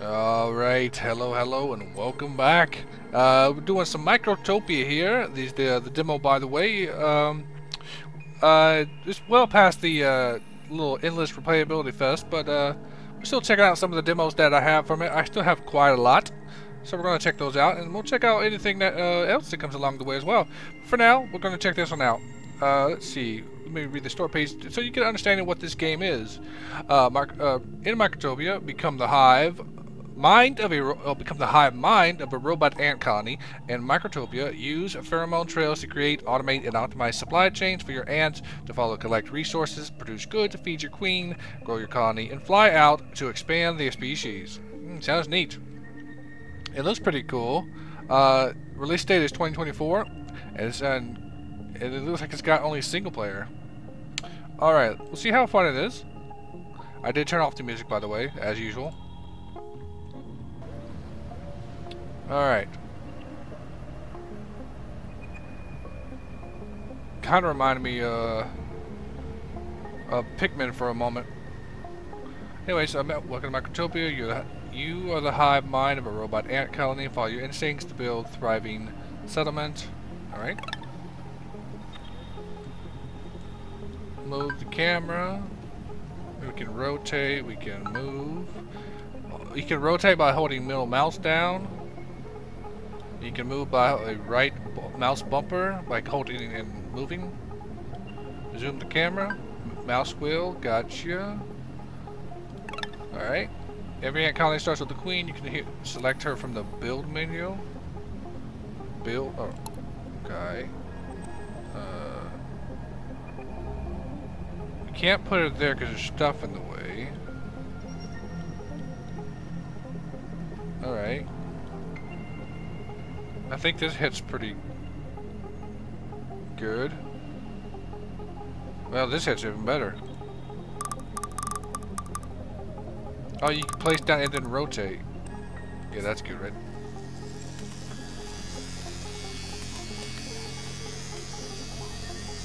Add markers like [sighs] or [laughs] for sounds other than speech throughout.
Alright, hello, hello, and welcome back. Uh, we're doing some Microtopia here. These the the demo, by the way. Um, uh, it's well past the uh, little endless replayability fest, but uh, we're still checking out some of the demos that I have from it. I still have quite a lot, so we're gonna check those out, and we'll check out anything that uh, else that comes along the way as well. For now, we're gonna check this one out. Uh, let's see. Let me read the store page so you get an understanding what this game is. Uh, Mark, uh, in Microtopia, become the hive mind of a become the hive mind of a robot ant colony and Microtopia use pheromone trails to create, automate, and optimize supply chains for your ants to follow, collect resources, produce goods, to feed your queen, grow your colony, and fly out to expand their species. Mm, sounds neat. It looks pretty cool. Uh, release date is 2024, and it's and it looks like it's got only single player. All right, we'll see how fun it is. I did turn off the music, by the way, as usual. Alright. Kind of reminded me uh, of Pikmin for a moment. Anyways, I'm at Welcome to Microtopia. You, you are the hive mind of a robot ant colony. Follow your instincts to build thriving settlement. Alright. Move the camera. We can rotate. We can move. You can rotate by holding middle mouse down. You can move by a right mouse bumper by holding and moving. Zoom the camera. Mouse wheel. Gotcha. Alright. Every ant colony starts with the queen. You can select her from the build menu. Build. Oh. Okay. Uh, you can't put it there because there's stuff in the way. Alright. I think this hit's pretty good. Well, this hit's even better. Oh, you can place down and then rotate. Yeah, that's good, right?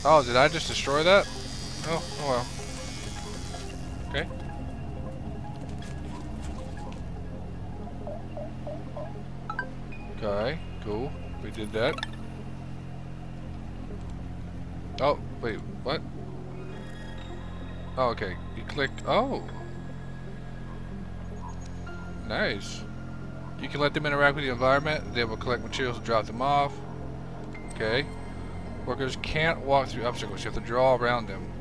Oh, did I just destroy that? Oh, oh well. Okay. Okay. Cool. We did that. Oh, wait, what? Oh, okay. You click. Oh. Nice. You can let them interact with the environment. They will collect materials and drop them off. Okay. Workers can't walk through obstacles. You have to draw around them.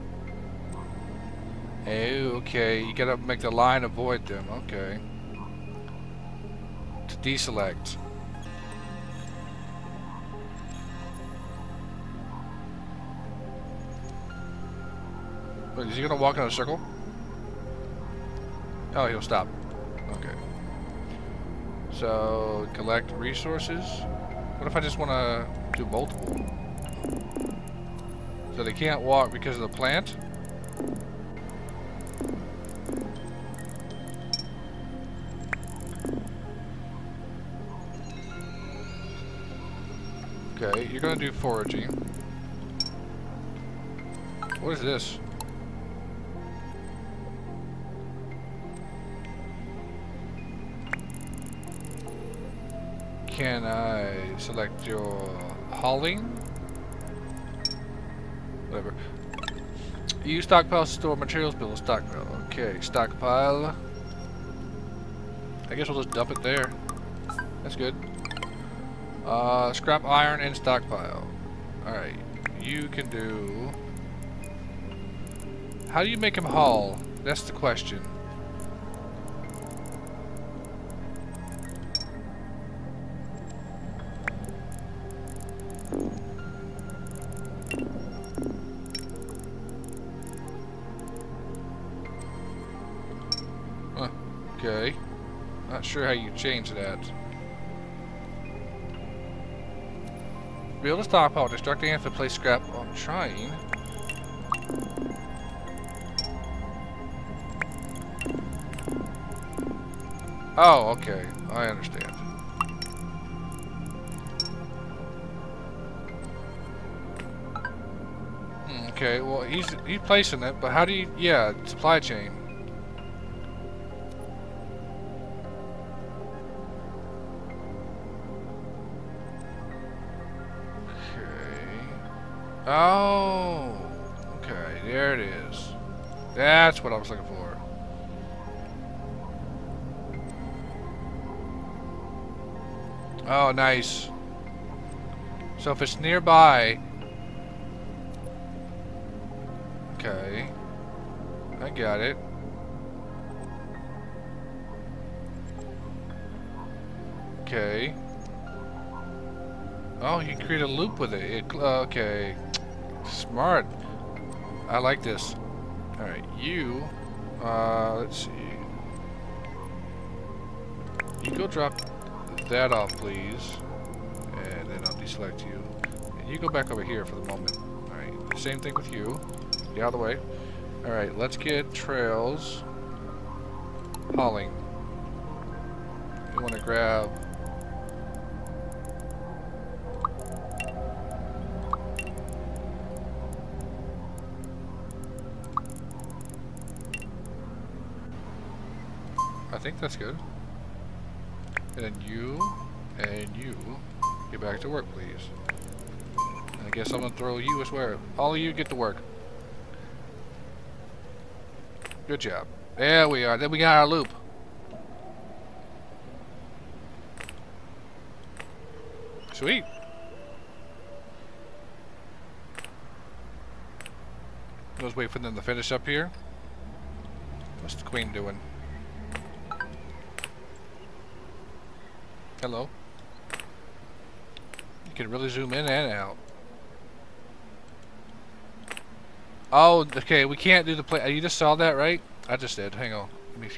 Oh, okay. You gotta make the line avoid them. Okay. To deselect. Wait, is he gonna walk in a circle? Oh, he'll stop. Okay. So, collect resources. What if I just want to do multiple? So they can't walk because of the plant? Okay, you're gonna do foraging. What is this? Can I select your hauling? Whatever. Use stockpile to store materials, build a stockpile. Okay, stockpile. I guess we'll just dump it there. That's good. Uh, scrap iron and stockpile. Alright, you can do... How do you make him haul? That's the question. Sure how you change that. Build a stockpile. Destruct the ants to place scrap. I'm trying. Oh, okay. I understand. Hmm, okay, well, he's he's placing it, but how do you... Yeah, supply chain. Oh, okay, there it is. That's what I was looking for. Oh, nice. So if it's nearby... Okay. I got it. Okay. Oh, you can create a loop with it. it uh, okay. Smart. I like this. Alright, you... Uh, let's see. You go drop that off, please. And then I'll deselect you. And you go back over here for the moment. Alright, same thing with you. Get out of the way. Alright, let's get trails. Hauling. You want to grab think that's good. And then you and you get back to work, please. And I guess I'm gonna throw you as well. All of you get to work. Good job. There we are. Then we got our loop. Sweet. Let's wait for them to finish up here. What's the queen doing? Hello. You can really zoom in and out. Oh, okay, we can't do the play. Uh, you just saw that, right? I just did. Hang on. Let me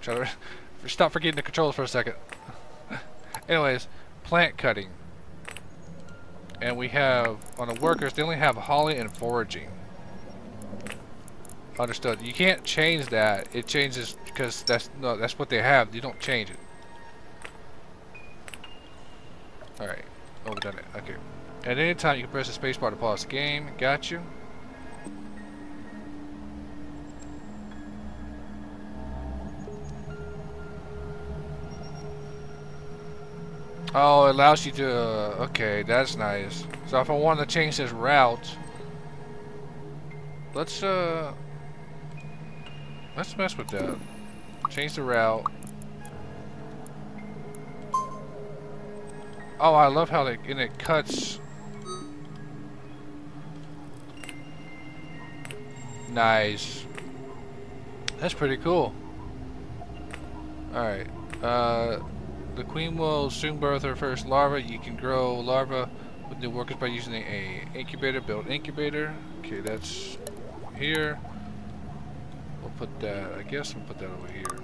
try to [laughs] stop forgetting the controls for a second. [laughs] Anyways, plant cutting. And we have, on the workers, they only have hauling and foraging. Understood. You can't change that. It changes because that's no, that's what they have. You don't change it. Alright. Oh, we've done it. Okay. At any time, you can press the spacebar to pause the game. Got you. Oh, it allows you to... Uh, okay, that's nice. So if I want to change this route... Let's, uh... Let's mess with that. Change the route. Oh, I love how it, and it cuts. Nice. That's pretty cool. Alright. Uh, the queen will soon birth her first larva. You can grow larva with new workers by using a incubator. Build incubator. Okay, that's here. We'll put that, I guess we'll put that over here.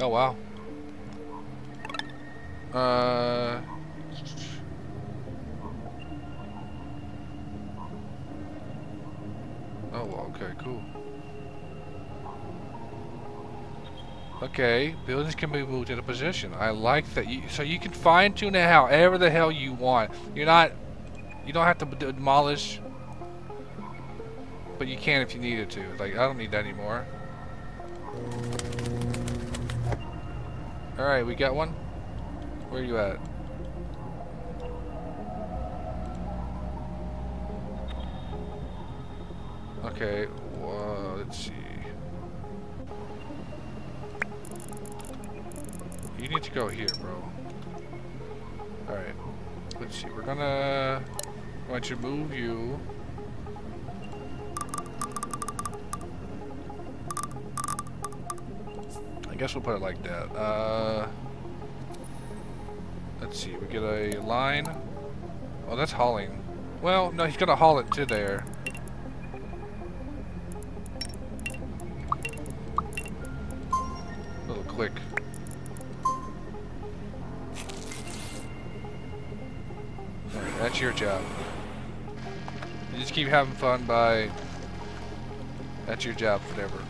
Oh, wow. Uh... Oh, okay, cool. Okay, buildings can be moved into position. I like that. You, so you can fine tune it however the hell you want. You're not, you don't have to demolish, but you can if you needed to. Like, I don't need that anymore. Alright, we got one. Where are you at? Okay, well, let's see. You need to go here, bro. Alright. Let's see. We're gonna... I want to move you. I guess we'll put it like that. Uh... Let's see, we get a line. Oh, that's hauling. Well, no, he's gonna haul it to there. Little quick. Right, that's your job. You just keep having fun by... That's your job, whatever.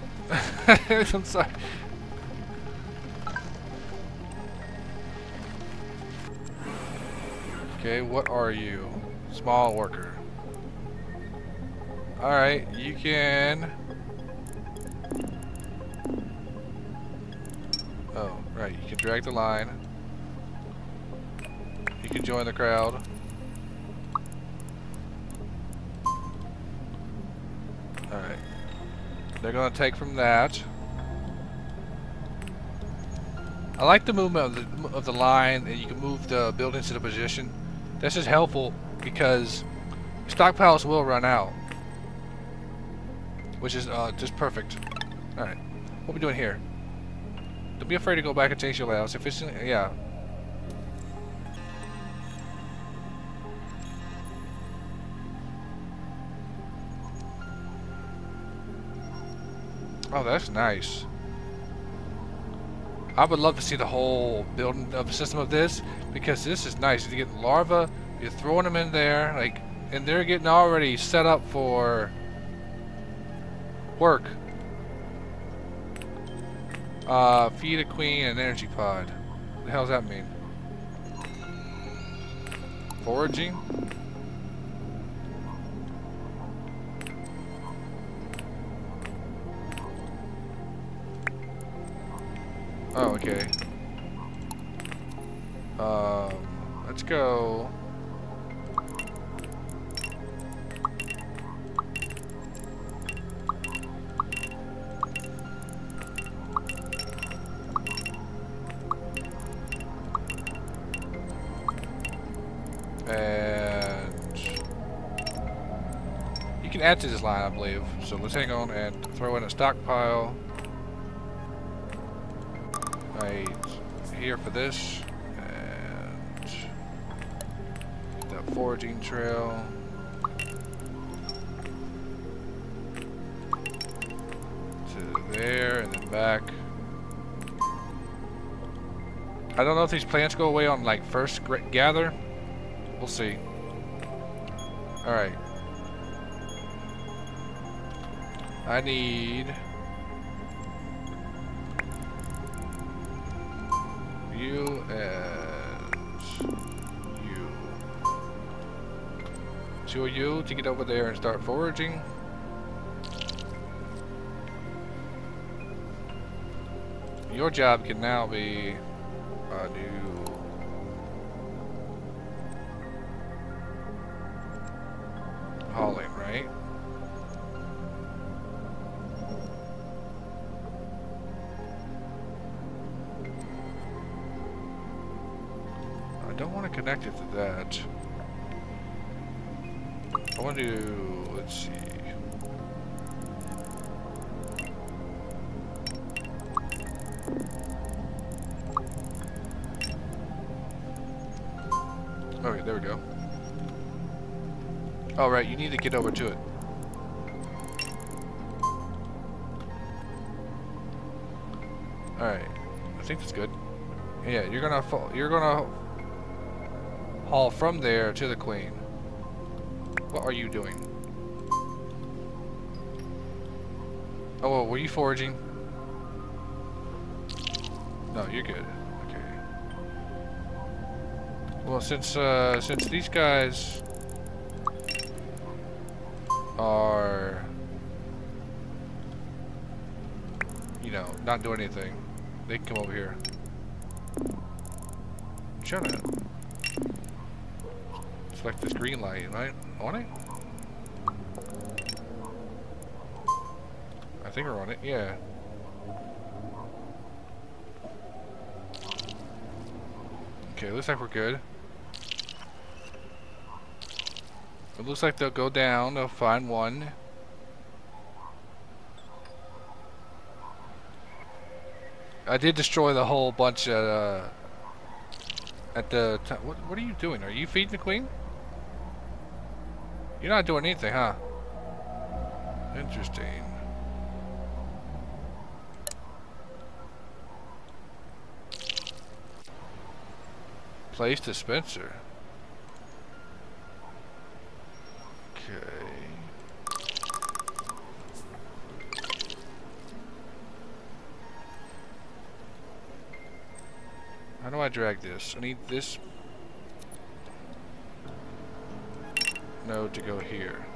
[laughs] I'm sorry. Okay, what are you? Small worker. Alright, you can... Oh, right, you can drag the line. You can join the crowd. Alright. They're gonna take from that. I like the movement of the, of the line, and you can move the buildings to the position this is helpful because stockpiles will run out, which is uh, just perfect. All right, what are we doing here? Don't be afraid to go back and change your layouts. If it's yeah. Oh, that's nice. I would love to see the whole building of the system of this because this is nice. You get larvae, you're throwing them in there, like, and they're getting already set up for work. Uh, feed a queen and energy pod. What the hell does that mean? Foraging? Go. And you can add to this line, I believe. So let's hang on and throw in a stockpile. Right here for this. Foraging trail. To there and then back. I don't know if these plants go away on like first gather. We'll see. Alright. I need... Two you to get over there and start foraging. Your job can now be uh, hauling, right? I don't want to connect it to that. I want to, let's see. Okay, there we go. Oh, Alright, you need to get over to it. Alright. I think that's good. Yeah, you're gonna fall, you're gonna haul from there to the queen. What are you doing? Oh, well, were you foraging? No, you're good. Okay. Well, since uh, since these guys are, you know, not doing anything, they can come over here. Shut up. Select this green light, right? On it? I think we're on it, yeah. Okay, looks like we're good. It looks like they'll go down, they'll find one. I did destroy the whole bunch at, uh, at the what, what are you doing? Are you feeding the queen? You're not doing anything, huh? Interesting. Place dispenser. Okay. How do I drag this? I need this node to go here.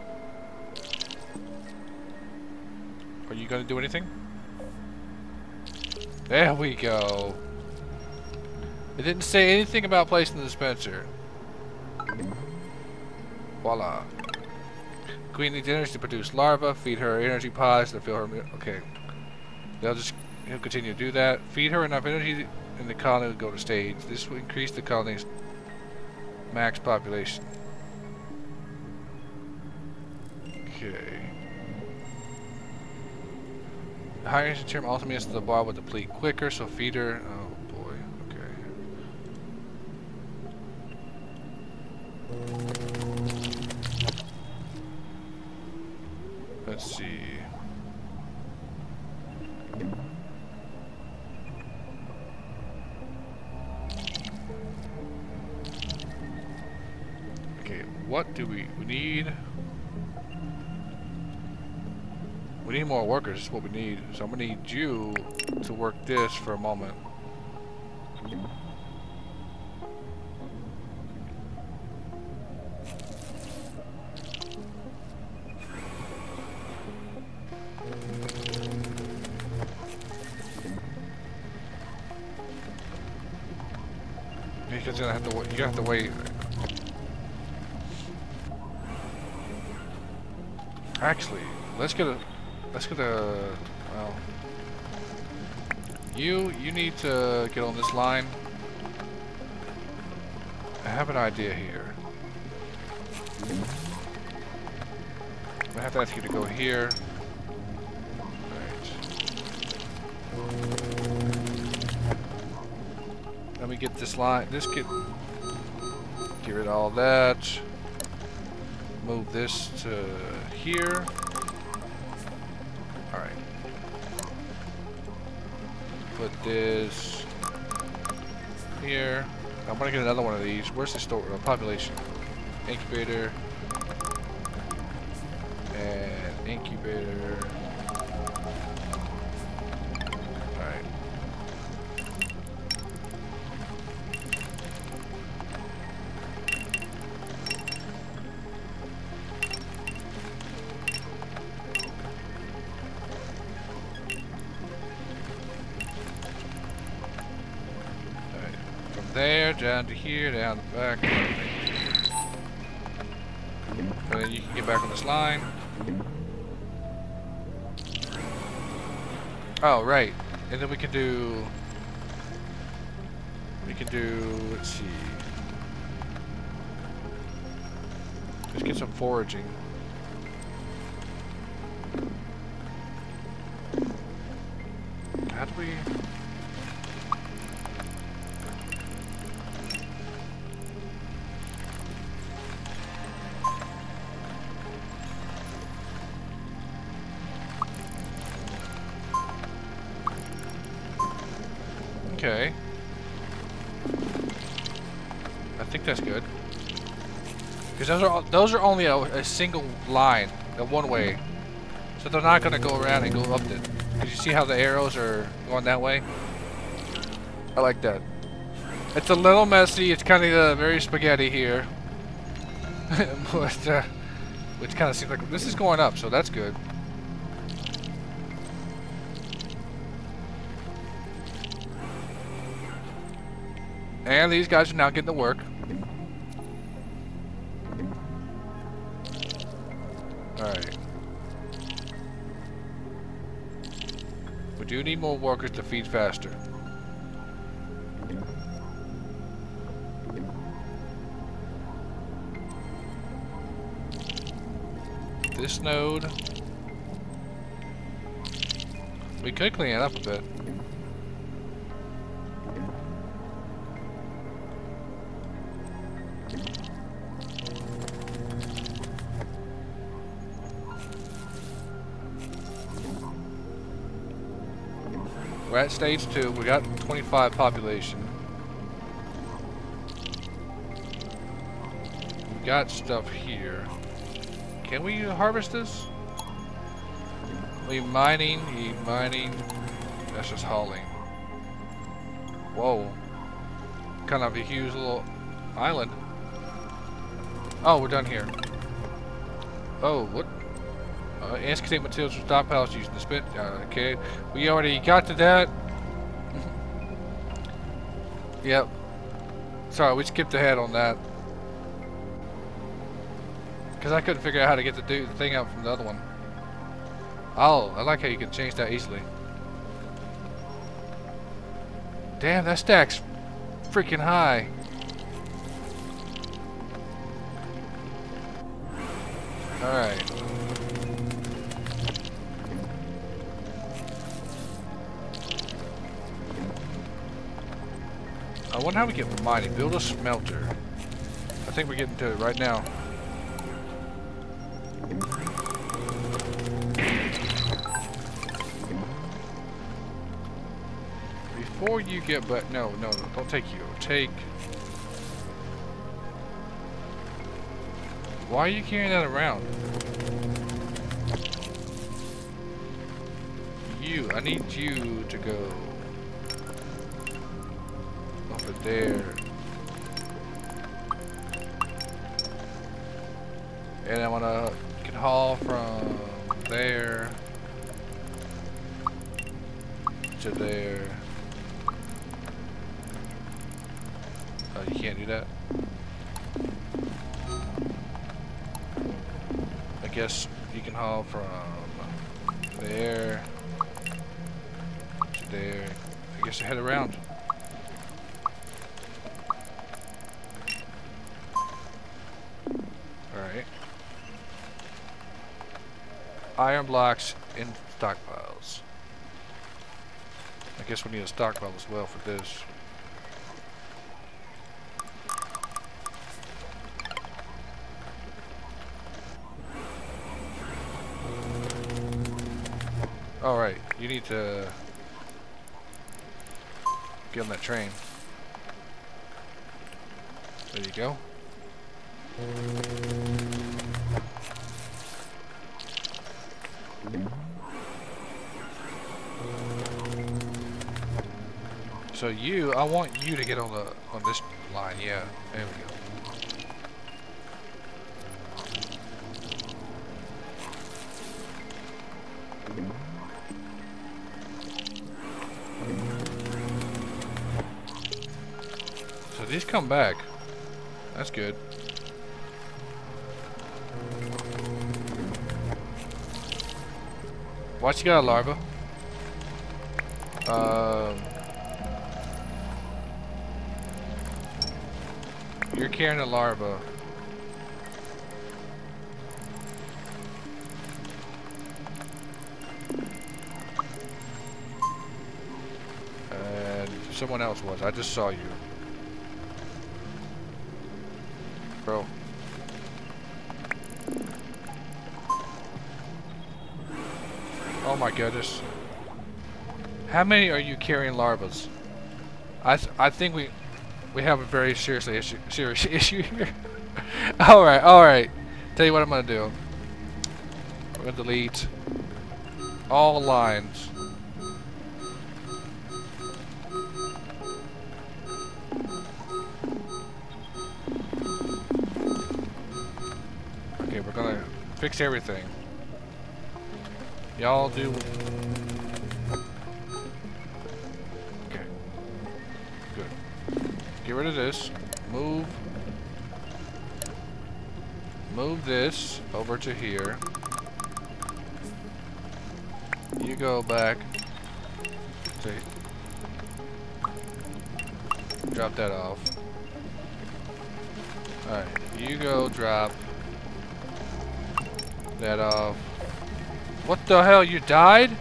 Are you gonna do anything? There we go. It didn't say anything about placing the dispenser. Voila. Queen needs energy to produce larvae. Feed her energy pods to fill her. Okay. They'll just he'll continue to do that. Feed her enough energy, and the colony will go to stage. This will increase the colony's max population. Okay. The higher energy term also means the bar will deplete quicker, so feeder... Oh boy. Okay. Let's see. Okay, what do we we need? We need more workers, is what we need. So I'm gonna need you to work this for a moment. You're gonna have to. You have to wait. Actually, let's get a. Let's get a. Well, you you need to get on this line. I have an idea here. I have to ask you to go here. Let me get this line. This get get rid of all that. Move this to here. This here. I'm gonna get another one of these. Where's the store? Population. Incubator. And incubator. Down to here, down the back. And then you can get back on this line. Oh, right. And then we can do... We can do... Let's see. Let's get some foraging. Those are only a, a single line, a one way, so they're not gonna go around and go up. Did you see how the arrows are going that way? I like that. It's a little messy. It's kind of uh, very spaghetti here, [laughs] but uh, which kind of seems like this is going up, so that's good. And these guys are now getting to work. We do need more workers to feed faster. This node. We could clean it up a bit. We're at stage two. We got 25 population. We got stuff here. Can we harvest this? We mining, we mining. That's just hauling. Whoa. Kind of a huge little island. Oh, we're done here. Oh, what? Uh, excavate materials from stockpiles using the spit. Uh, okay, we already got to that. [laughs] yep. Sorry, we skipped ahead on that. Because I couldn't figure out how to get the, do the thing out from the other one. Oh, I like how you can change that easily. Damn, that stack's freaking high. Alright. I wonder how we get mining. Build a smelter. I think we're getting to it right now. Before you get but no, no, don't take you. Take Why are you carrying that around? You, I need you to go there. And I wanna can haul from there to there. Oh, you can't do that? I guess you can haul from there to there. I guess I head around. Iron blocks in stockpiles. I guess we need a stockpile as well for this. Alright, you need to get on that train. There you go. So you, I want you to get on the on this line. Yeah, there we go. So these come back. That's good. Watch you got a larva. Um, you're carrying a larva. And someone else was. I just saw you. Bro. Oh my goodness. How many are you carrying larvas? I th I think we we have a very seriously issue serious [laughs] issue here. all right, all right. Tell you what I'm gonna do. I'm gonna delete all lines. Okay, we're gonna fix everything. Y'all do. Get rid of this. Move. Move this over to here. You go back. To drop that off. Alright, you go drop that off. What the hell, you died?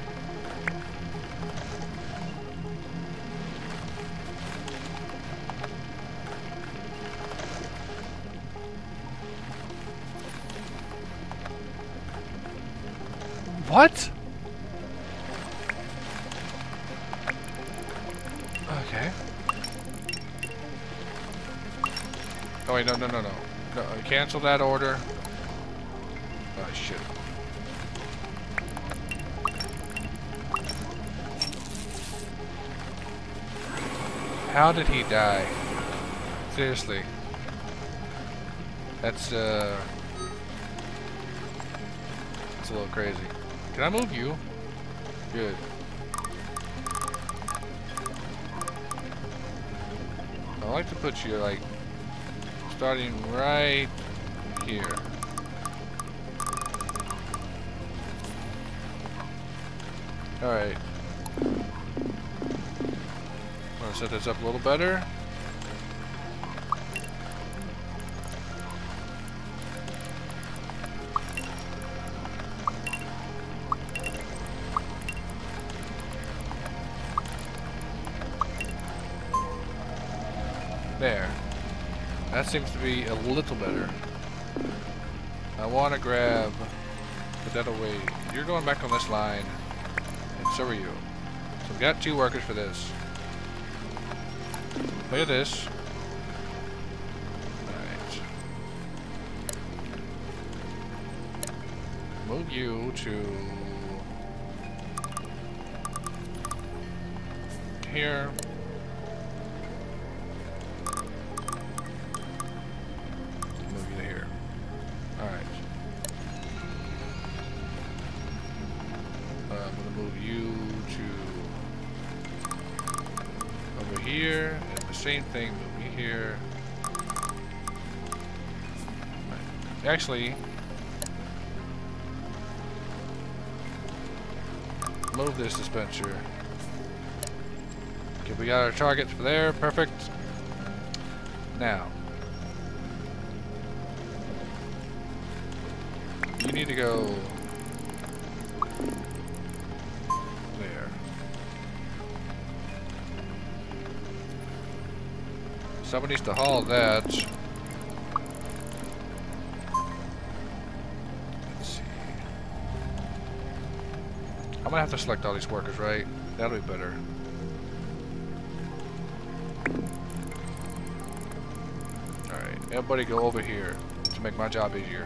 What? Okay. Oh wait, no, no, no, no. No, cancel that order. Oh shit. How did he die? Seriously. That's, uh... That's a little crazy. Can I move you? Good. I like to put you, like, starting right here. Alright. I'm gonna set this up a little better. Seems to be a little better. I want to grab... Put that away. You're going back on this line. And so are you. So we've got two workers for this. At this. Alright. Move you to... Here. Actually, move this dispenser. Okay, we got our targets for there, perfect. Now, you need to go there. Somebody needs to haul that. I'm gonna have to select all these workers, right? That'll be better. Alright, everybody go over here to make my job easier.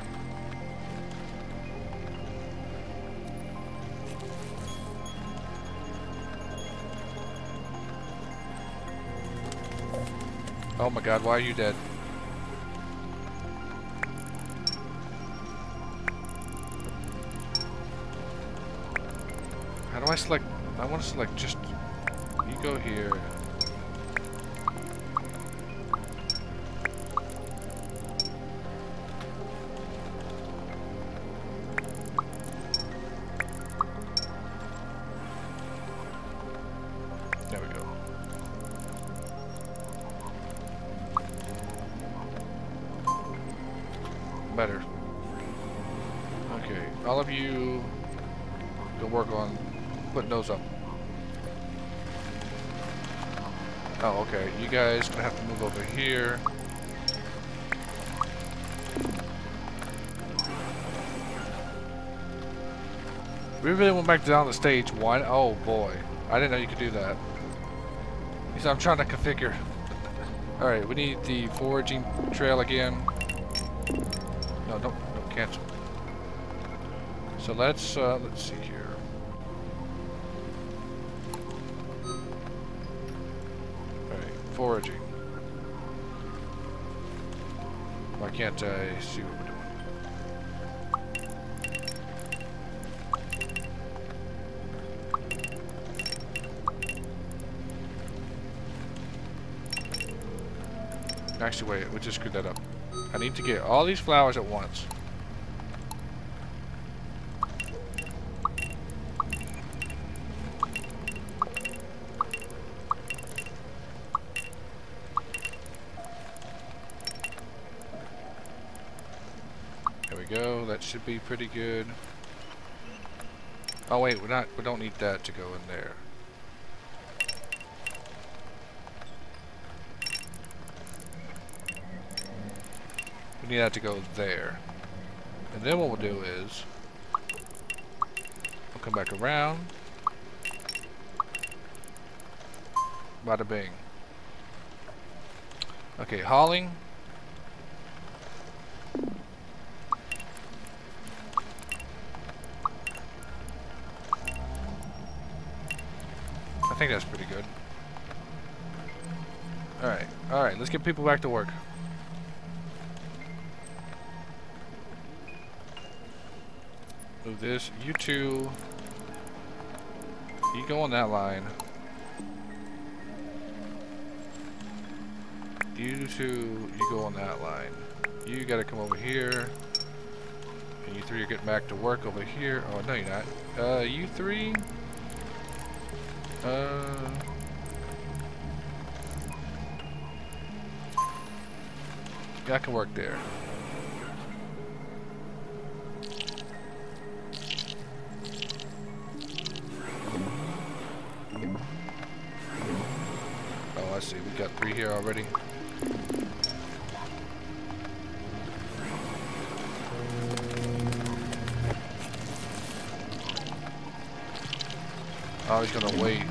Oh my god, why are you dead? Select? I want to select just... You go here. There we go. Better. Okay, all of you go work on putting those up. Oh, okay. You guys gonna have to move over here. We really went back down the stage one. Oh boy, I didn't know you could do that. Said I'm trying to configure. All right, we need the foraging trail again. No, don't, don't cancel. So let's uh, let's see here. Can't I see what we're doing? Actually, wait, we just screwed that up. I need to get all these flowers at once. Go. That should be pretty good. Oh wait, we're not. We don't need that to go in there. We need that to go there. And then what we'll do is we'll come back around. Bada bing. Okay, hauling. Think that's pretty good. Alright, alright, let's get people back to work. Move this. You two. You go on that line. You two, you go on that line. You gotta come over here. And you three are getting back to work over here. Oh, no you're not. Uh, you three? Uh. Yeah, I can work there. Oh, I see. We got three here already. Oh, he's gonna wait.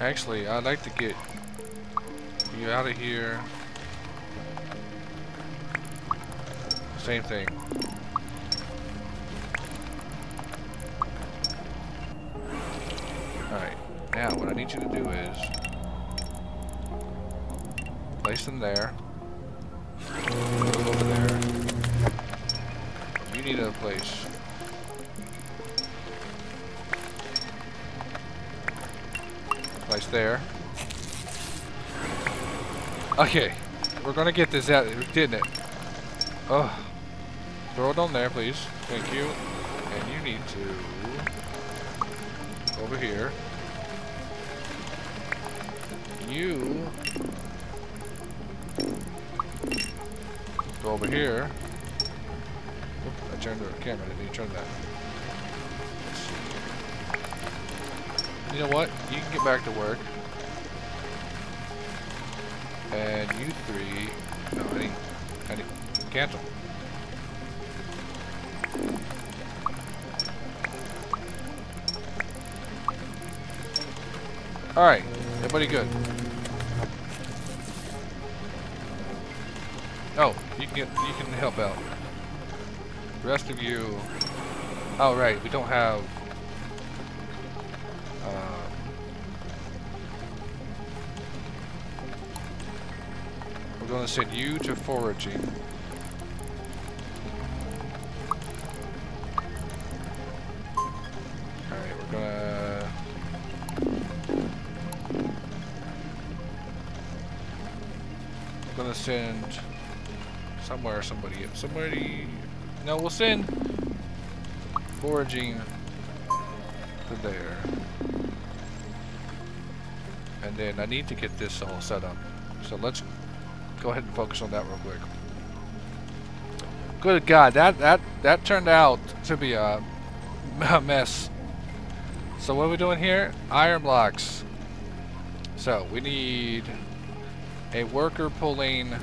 Actually, I'd like to get you out of here. Same thing. Alright, now what I need you to do is place them there. You need a place. Place there. Okay, we're gonna get this out, didn't it? Oh, throw it on there, please. Thank you. And you need to over here. You go over here. Turned the camera. Did you turn that? You know what? You can get back to work. And you three. No, I need. I need. Cancel. Alright, everybody good. Oh, you can get you can help out. Rest of you Oh right, we don't have um, we're gonna send you to foraging. Alright, we're gonna I'm gonna send somewhere somebody somebody no we'll send foraging to there. And then I need to get this all set up. So let's go ahead and focus on that real quick. Good god that that that turned out to be a, [laughs] a mess. So what are we doing here? Iron blocks. So we need a worker pulling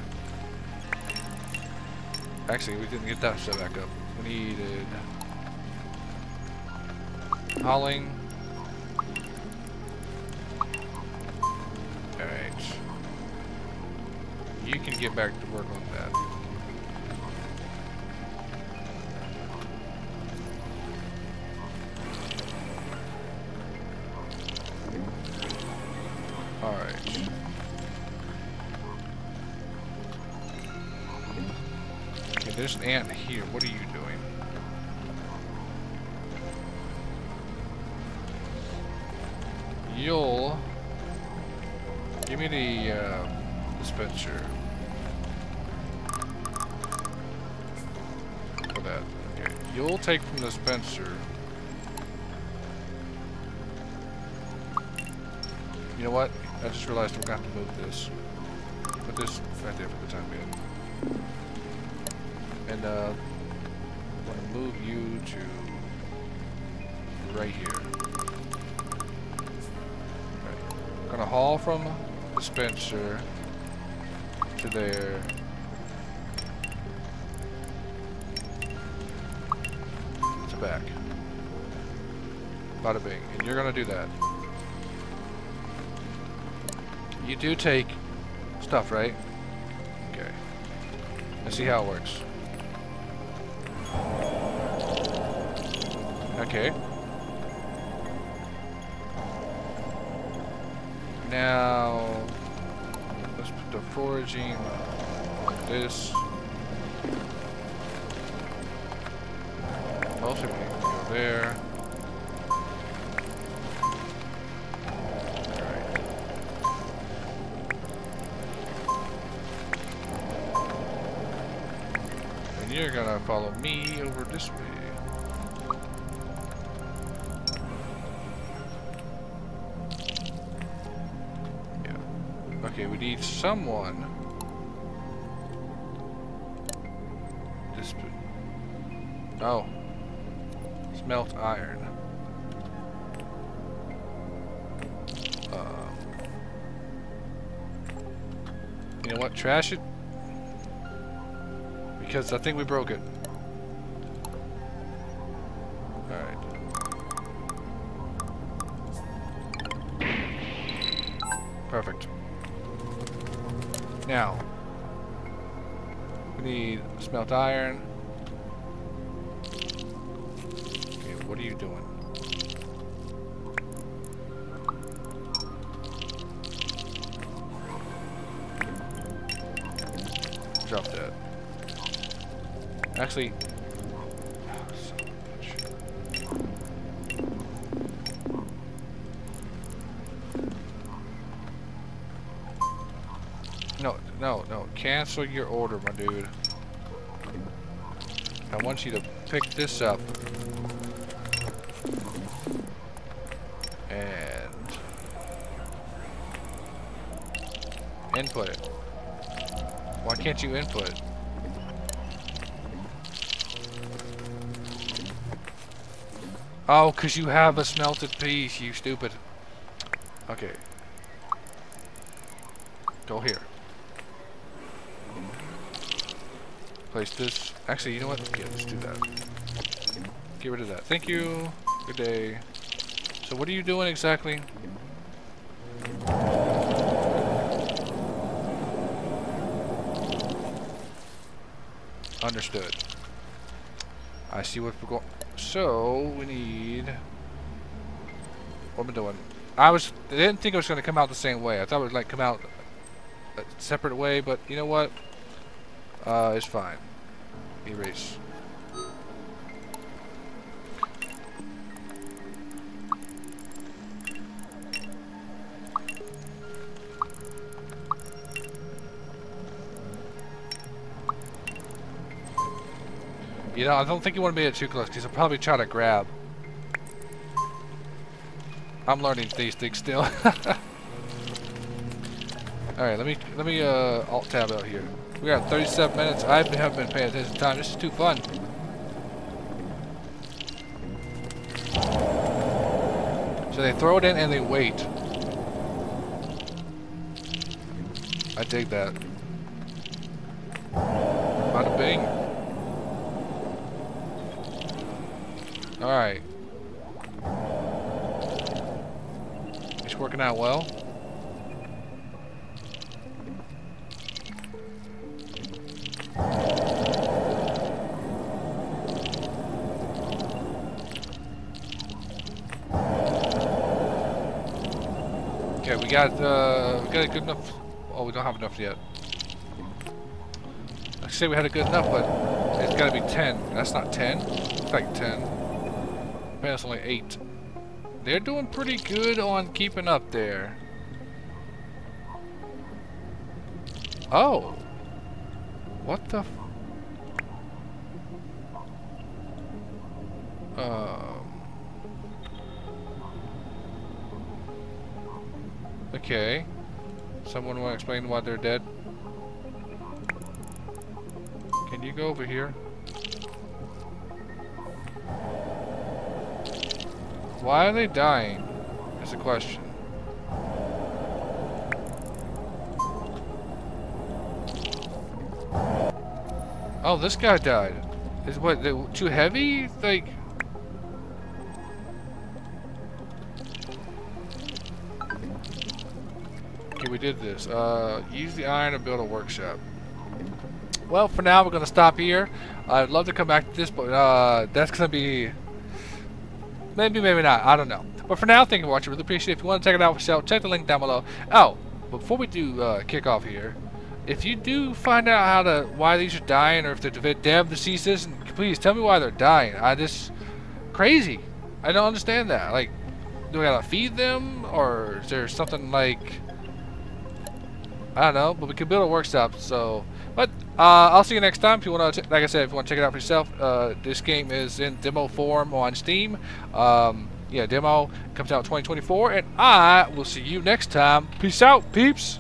actually we didn't get that set back up. We needed hauling. Alright you can get back to work on that ant here. What are you doing? You'll give me the uh, dispenser for that. Okay, you'll take from the dispenser. You know what? I just realized we're gonna have to move this. Put this right there for the time being. And uh, I'm gonna move you to right here. I'm gonna haul from dispenser to there. To back. Bada bing. And you're gonna do that. You do take stuff, right? Okay. Let's see how it works. Okay. Now, let's put the foraging like this. Also, we can go there. And you're gonna follow me over this way. Okay, we need someone. This. Oh. Smelt iron. Um, you know what? Trash it. Because I think we broke it. Smelt iron. Okay, what are you doing? Drop that. Actually. [sighs] No, no, no. Cancel your order, my dude. Want you to pick this up. And input it. Why can't you input it? Oh, because you have a smelted piece, you stupid. Okay. Go here. Place this. Actually, you know what? Yeah, let's do that. Get rid of that. Thank you. Good day. So what are you doing exactly? Understood. I see what we're going. So we need. What am I doing? I was. I didn't think it was going to come out the same way. I thought it would like come out a separate way, but you know what? Uh, it's fine. Erase. You know, I don't think you want to be at too close because probably try to grab. I'm learning these things still. [laughs] Alright, let me let me uh alt tab out here. We got 37 minutes. I haven't been paying attention to time. This is too fun. So they throw it in and they wait. I dig that. Bada bing. Alright. It's working out well. Got uh, we got a good enough. Oh, we don't have enough yet. I say we had a good enough, but it's got to be 10. That's not 10. It's like 10. Man, it's only 8. They're doing pretty good on keeping up there. Oh. What the Okay. Someone will explain why they're dead? Can you go over here? Why are they dying? Is a question. Oh, this guy died. Is what too heavy? Like. We did this. Uh, use the iron to build a workshop. Well, for now, we're going to stop here. I'd love to come back to this, but uh, that's going to be... Maybe, maybe not. I don't know. But for now, thank you for watching. Really appreciate it. If you want to check it out for yourself, check the link down below. Oh, before we do uh, kick off here, if you do find out how to why these are dying, or if the dev sees this, please tell me why they're dying. I just crazy. I don't understand that. Like, do I gotta feed them, or is there something like I don't know? But we can build a workshop. So, but Uh, I'll see you next time. If you want to, like I said, if you want to check it out for yourself, uh, this game is in demo form on Steam. Um, yeah, demo comes out 2024, and I will see you next time. Peace out, peeps.